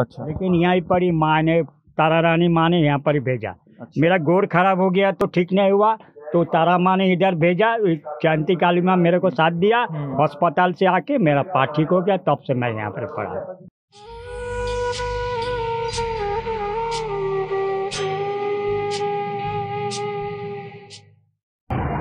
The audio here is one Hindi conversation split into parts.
अच्छा। लेकिन यहाँ पर ही माँ ने तारा रानी माँ ने यहाँ पर ही भेजा। अच्छा। मेरा गोड़ खराब हो गया तो ठीक नहीं हुआ तो तारा माँ ने इधर भेजा जयंती काली माँ मेरे को साथ दिया हम्म। अस्पताल से आके मेरा पार ठीक हो गया तब से मैं यहाँ पर पढ़ा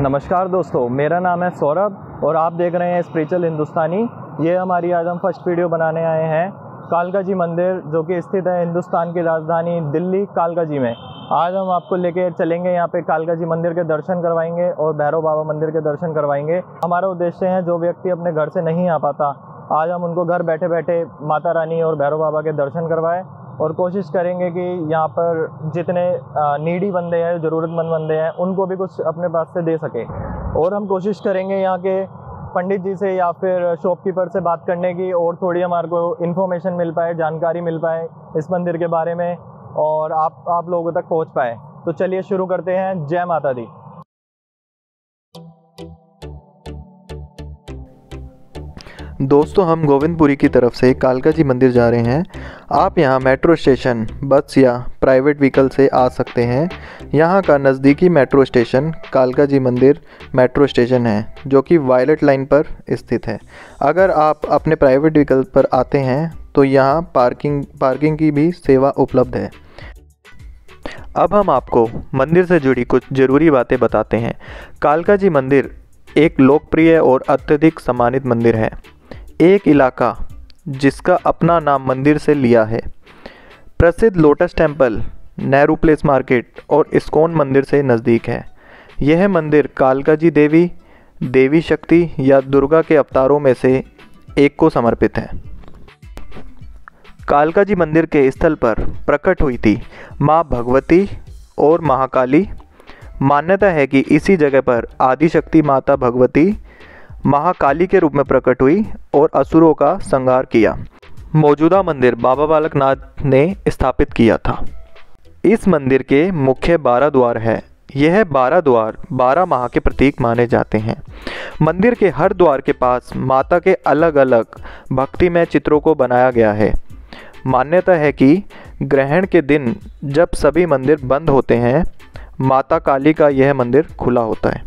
नमस्कार दोस्तों मेरा नाम है सौरभ और आप देख रहे हैं स्पिरिचुअल हिंदुस्तानी। ये हमारी आज हम फ़र्स्ट वीडियो बनाने आए हैं। कालका जी मंदिर, जो कि स्थित है हिंदुस्तान की राजधानी दिल्ली कालका जी में। आज हम आपको लेके चलेंगे यहाँ पे कालका जी मंदिर के दर्शन करवाएँगे और भैरव बाबा मंदिर के दर्शन करवाएँगे। हमारा उद्देश्य है, जो व्यक्ति अपने घर से नहीं आ पाता, आज हम उनको घर बैठे बैठे माता रानी और भैरव बाबा के दर्शन करवाएँ और कोशिश करेंगे कि यहाँ पर जितने नीडी बंदे हैं, ज़रूरतमंद बंदे हैं, उनको भी कुछ अपने पास से दे सके। और हम कोशिश करेंगे यहाँ के पंडित जी से या फिर शॉपकीपर से बात करने की और थोड़ी हमारे को इन्फॉर्मेशन मिल पाए, जानकारी मिल पाए इस मंदिर के बारे में और आप आप लोगों तक पहुँच पाए। तो चलिए शुरू करते हैं। जय माता दी। दोस्तों, हम गोविंदपुरी की तरफ़ से कालका जी मंदिर जा रहे हैं। आप यहाँ मेट्रो स्टेशन, बस या प्राइवेट व्हीकल से आ सकते हैं। यहाँ का नज़दीकी मेट्रो स्टेशन, कालका जी मंदिर मेट्रो स्टेशन है, जो कि वायलट लाइन पर स्थित है। अगर आप अपने प्राइवेट व्हीकल पर आते हैं तो यहाँ पार्किंग पार्किंग की भी सेवा उपलब्ध है। अब हम आपको मंदिर से जुड़ी कुछ ज़रूरी बातें बताते हैं। कालका जी मंदिर एक लोकप्रिय और अत्यधिक सम्मानित मंदिर है। एक इलाका, जिसका अपना नाम मंदिर से लिया है। प्रसिद्ध lotus temple Nehru place market और इस्कोन मंदिर से नज़दीक है। यह मंदिर कालका जी देवी देवी शक्ति या दुर्गा के अवतारों में से एक को समर्पित है। कालका जी मंदिर के स्थल पर प्रकट हुई थी माँ भगवती और महाकाली। मान्यता है कि इसी जगह पर आदिशक्ति माता भगवती महाकाली के रूप में प्रकट हुई और असुरों का संहार किया। मौजूदा मंदिर बाबा बालकनाथ ने स्थापित किया था। इस मंदिर के मुख्य बारह द्वार है। यह बारह द्वार बारह माह के प्रतीक माने जाते हैं। मंदिर के हर द्वार के पास माता के अलग अलग भक्तिमय चित्रों को बनाया गया है। मान्यता है कि ग्रहण के दिन जब सभी मंदिर बंद होते हैं, माता काली का यह मंदिर खुला होता है।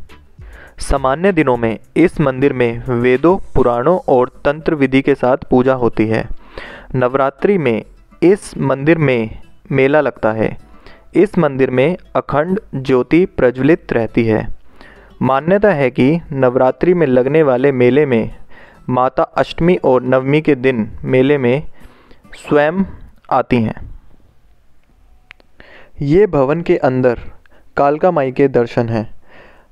सामान्य दिनों में इस मंदिर में वेदों, पुराणों और तंत्र विधि के साथ पूजा होती है। नवरात्रि में इस मंदिर में मेला लगता है। इस मंदिर में अखंड ज्योति प्रज्वलित रहती है। मान्यता है कि नवरात्रि में लगने वाले मेले में माता अष्टमी और नवमी के दिन मेले में स्वयं आती हैं। ये भवन के अंदर कालका माई के दर्शन हैं।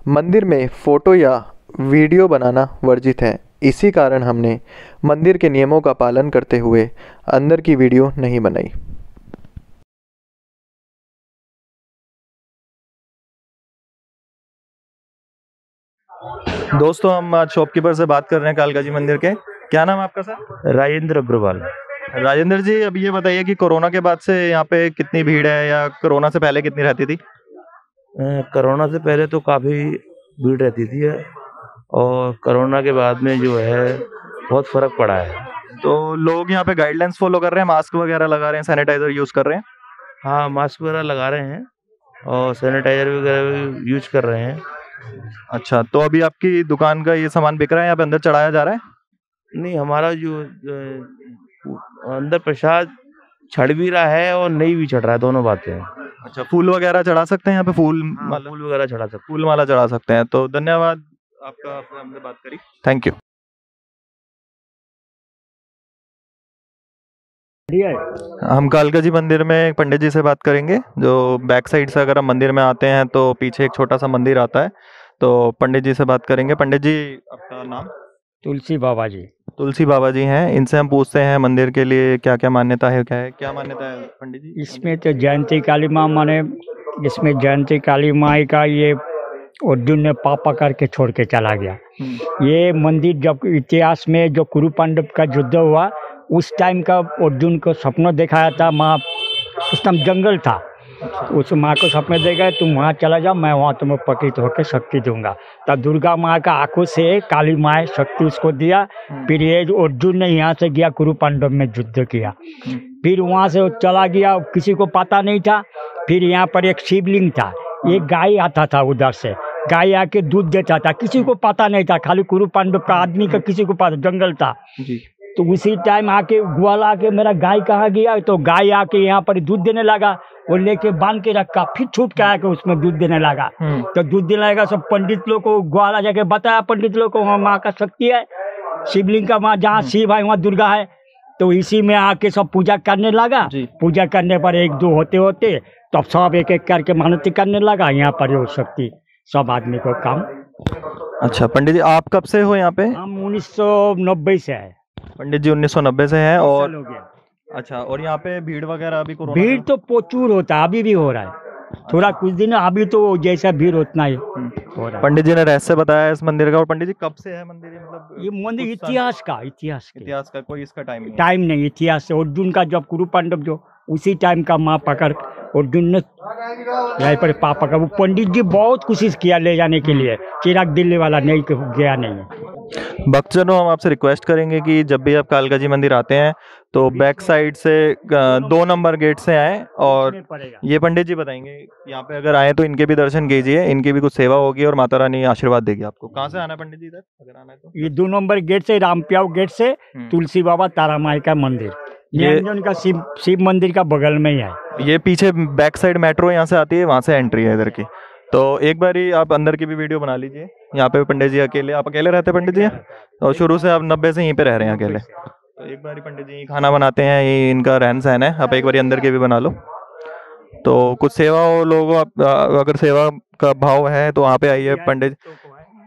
मंदिर में फ़ोटो या वीडियो बनाना वर्जित है। इसी कारण हमने मंदिर के नियमों का पालन करते हुए अंदर की वीडियो नहीं बनाई। दोस्तों हम आज शॉपकीपर से बात कर रहे हैं कालका जी मंदिर के। क्या नाम आपका सर? राजेंद्र अग्रवाल। राजेंद्र जी अब ये बताइए कि कोरोना के बाद से यहाँ पे कितनी भीड़ है या कोरोना से पहले कितनी रहती थी? कोरोना से पहले तो काफ़ी भीड़ रहती थी और कोरोना के बाद में जो है बहुत फ़र्क पड़ा है। तो लोग यहाँ पे गाइडलाइंस फॉलो कर रहे हैं मास्क वगैरह लगा रहे हैं सैनिटाइजर यूज़ कर रहे हैं? हाँ मास्क वगैरह लगा रहे हैं और सैनिटाइजर वगैरह भी यूज़ कर रहे हैं। अच्छा तो अभी आपकी दुकान का ये सामान बिक रहा है यहाँ पे अंदर चढ़ाया जा रहा है? नहीं हमारा जो अंदर प्रसाद चढ़ भी रहा है और नहीं भी चढ़ रहा है दोनों बातें हैं। अच्छा फूल वगैरह चढ़ा सकते हैं यहाँ पे? फूल माला? फूल वगैरह चढ़ा सकते फूल माला चढ़ा सकते हैं तो धन्यवाद आपका आपने हमसे बात करी। थैंक यू हम कालका जी मंदिर में पंडित जी से बात करेंगे जो बैक साइड से अगर हम मंदिर में आते हैं तो पीछे एक छोटा सा मंदिर आता है तो पंडित जी से बात करेंगे। पंडित जी आपका नाम? तुलसी बाबा जी। तुलसी बाबा जी हैं इनसे हम पूछते हैं मंदिर के लिए क्या क्या मान्यता है क्या है क्या मान्यता है पंडित जी? इसमें तो जयंती काली माँ माने इसमें जयंती काली माई का ये अर्जुन ने पापा करके छोड़ के चला गया। हम्म, ये मंदिर जब इतिहास में जो कुरु पांडव का युद्ध हुआ उस टाइम का अर्जुन को सपना दिखाया था माँ उस टाइम जंगल था। उस माँ को सपने दे गए तुम वहाँ चला जाओ मैं वहाँ तुम्हें पतित होकर शक्ति दूँगा। तब दुर्गा माँ का आँखों से काली माँ शक्ति उसको दिया। फिर ये अर्जुन ने यहाँ से गया कुरु पांडव में युद्ध किया। फिर वहाँ से चला गया किसी को पता नहीं था। फिर यहाँ पर एक शिवलिंग था एक गाय आता था उधर से। गाय आके दूध देता था किसी को पता नहीं था खाली कुरु पांडव का आदमी का किसी को पता जंगल था। तो उसी टाइम आके ग्वाल आके मेरा गाय कहाँ गया? तो गाय आके यहाँ पर दूध देने लगा। वो लेके बाँध के रखा फिर छूट के आके उसमें दूध देने लगा। हम्म। तो दूध देने लगा सब पंडित लोग को ग्वाला जाके बताया पंडित लोग को वहाँ माँ का शक्ति है। शिवलिंग का वहाँ जहाँ शिव है वहाँ दुर्गा है। तो इसी में आके सब पूजा करने लगा। पूजा करने पर एक दो होते होते तब सब एक एक करके मानती करने लगा। यहाँ पर वो शक्ति सब आदमी को काम। अच्छा पंडित जी आप कब से हो यहाँ पे? हम उन्नीस सौ नब्बे से है। पंडित जी 1990 से हैं और। अच्छा और यहाँ पे भीड़ वगैरह अभी कोरोना भीड़ तो प्रचुर होता है अभी भी हो रहा है। थोड़ा कुछ दिन अभी तो जैसा भीड़ उतना ही हो रहा है। पंडित जी ने रहस्य बताया इस मंदिर का और पंडित जी कब से है मंदिर? ये मतलब ये मंदिर इतिहास का इतिहास के। इतिहास का कोई इसका टाइम नहीं टाइम नहीं इतिहास से अर्जुन का जब कुरु पांडव जो उसी टाइम का माँ पकड़ और ने यहीं पर पा पकड़। वो पंडित जी बहुत कोशिश किया ले जाने के लिए। चिराग दिल्ली वाला नहीं गया नहीं। है भक्तजनों हम आपसे रिक्वेस्ट करेंगे कि जब भी आप कालका जी मंदिर आते हैं तो बैक साइड से दो नंबर गेट से आए और ये पंडित जी बताएँगे यहाँ पे अगर आए तो इनके भी दर्शन कीजिए इनकी भी कुछ सेवा होगी और माता रानी आशीर्वाद देगी आपको। कहाँ से आना पंडित जी इधर? अगर आना है तो। ये दो नंबर गेट से रामप्याव गेट से हम्म। तुलसी बाबा तारा माई का मंदिर। ये- निरंजन का शिव शिव मंदिर का बगल में ही है। ये पीछे बैक साइड मेट्रो यहाँ से आती है वहाँ से एंट्री है इधर की। तो एक बार ही आप अंदर की भी वीडियो बना लीजिए। यहाँ पे पंडित जी अकेले आप अकेले रहते हैं पंडित जी? और शुरू से आप नब्बे से यहीं पे रह रहे हैं अकेले। तो एक बार ही पंडित जी खाना बनाते हैं ये इनका रहन सहन है। आप एक बार अंदर के भी बना लो। तो कुछ सेवा हो लोगों आप अगर सेवा का भाव है तो वहाँ पे आइए पंडित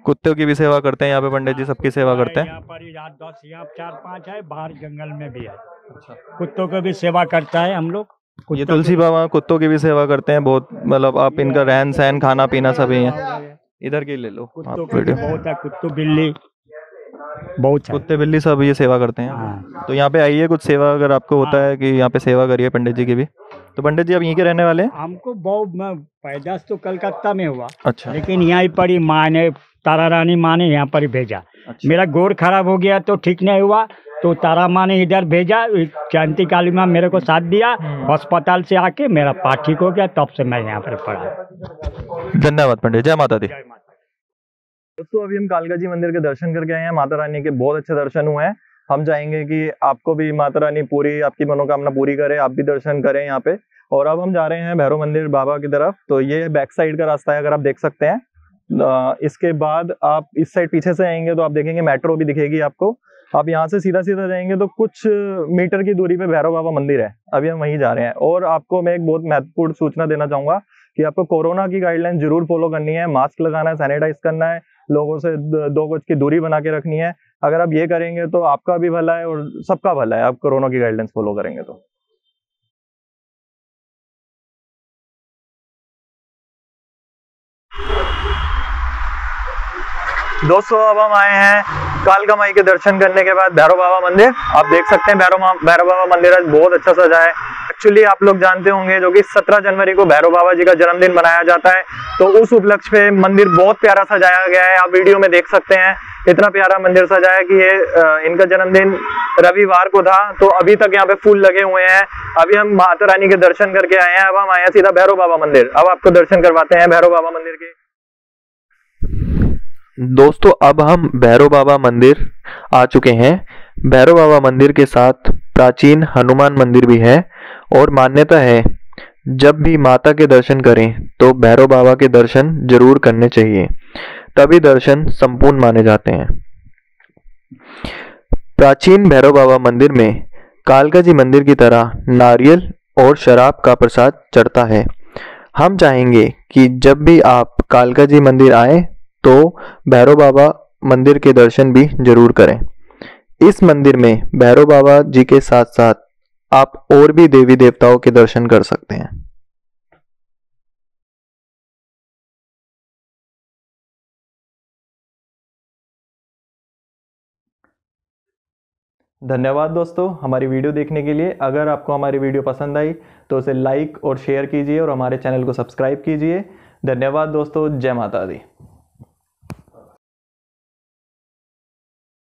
कुत्तों की भी सेवा करते हैं यहाँ पे पंडित जी सबकी सेवा करते हैं। यहाँ पर ही आठ दस यहाँ चार पाँच है बाहर जंगल में भी है। कुत्तों को भी सेवा करता है हम लोग ये तुलसी बाबा कुत्तों की भी सेवा करते हैं बहुत मतलब आप इनका रहन सहन खाना पीना सभी है। इधर की ले लो आप वीडियो। बहुत है कुत्तों बिल्ली बहुत कुत्ते बिल्ली सब ये सेवा करते हैं। हाँ। तो यहाँ पे आइए कुछ सेवा अगर आपको होता है। कि यहाँ पे सेवा करिए पंडित जी की भी। तो पंडित जी आप यहीं के रहने वाले हैं? हमको बहुत पैदाश तो कलकत्ता में हुआ। अच्छा। लेकिन यहाँ पर ही माँ ने तारा रानी माँ ने यहाँ पर ही भेजा। अच्छा। मेरा गोर खराब हो गया तो ठीक नहीं हुआ तो तारा माँ ने इधर भेजा क्रांति काली माँ मेरे को साथ दिया हम्म। अस्पताल से आके मेरा पाठ ठीक हो गया तब से मैं यहाँ पर पढ़ा। धन्यवाद पंडित जय माता दी। जय माता दोस्तों अभी हम कालका जी मंदिर के दर्शन करके आए हैं। माता रानी के बहुत अच्छे दर्शन हुए हैं। हम चाहेंगे कि आपको भी माता रानी पूरी आपकी मनोकामना पूरी करे आप भी दर्शन करें यहाँ पे। और अब हम जा रहे हैं भैरव मंदिर बाबा की तरफ़। तो ये बैक साइड का रास्ता है अगर आप देख सकते हैं। इसके बाद आप इस साइड पीछे से आएँगे तो आप देखेंगे मेट्रो भी दिखेगी आपको। आप यहाँ से सीधा सीधा जाएँगे तो कुछ मीटर की दूरी पे भैरव बाबा मंदिर है। अभी हम वहीं जा रहे हैं। और आपको मैं एक बहुत महत्वपूर्ण सूचना देना चाहूँगा कि आपको कोरोना की गाइडलाइन ज़रूर फॉलो करनी है मास्क लगाना है सैनिटाइज करना है, लोगों से दो गज की दूरी बना के रखनी है। अगर आप ये करेंगे तो आपका भी भला है और सबका भला है। आप कोरोना की गाइडलाइंस फॉलो करेंगे तो। दोस्तों, अब हम आए हैं कालका माई के दर्शन करने के बाद भैरव बाबा मंदिर। आप देख सकते हैं भैरव भैरव बाबा मंदिर आज बहुत अच्छा सजा है। एक्चुअली आप लोग जानते होंगे जो कि 17 जनवरी को भैरव बाबा जी का जन्मदिन मनाया जाता है। तो उस उपलक्ष्य पे मंदिर बहुत प्यारा सजाया गया है। आप वीडियो में देख सकते हैं। इतना प्यारा मंदिर सजा है कि ये इनका जन्मदिन रविवार को था। तो अभी तक यहाँ पे फूल लगे हुए हैं। अभी हम माता रानी के दर्शन करके आए हैं। अब हम आए हैं सीधा भैरव बाबा मंदिर। अब आपको दर्शन करवाते हैं भैरव बाबा मंदिर के। दोस्तों, अब हम भैरव बाबा मंदिर आ चुके हैं। भैरव बाबा मंदिर के साथ प्राचीन हनुमान मंदिर भी है और मान्यता है, जब भी माता के दर्शन करें तो भैरव बाबा के दर्शन ज़रूर करने चाहिए। तभी दर्शन संपूर्ण माने जाते हैं। प्राचीन भैरव बाबा मंदिर में कालका जी मंदिर की तरह नारियल और शराब का प्रसाद चढ़ता है। हम चाहेंगे कि जब भी आप कालका जी मंदिर आए तो भैरव बाबा मंदिर के दर्शन भी ज़रूर करें। इस मंदिर में भैरव बाबा जी के साथ साथ आप और भी देवी देवताओं के दर्शन कर सकते हैं। धन्यवाद दोस्तों हमारी वीडियो देखने के लिए। अगर आपको हमारी वीडियो पसंद आई तो उसे लाइक और शेयर कीजिए और हमारे चैनल को सब्सक्राइब कीजिए। धन्यवाद दोस्तों, जय माता दी।